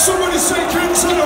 Somebody say, King Solomon.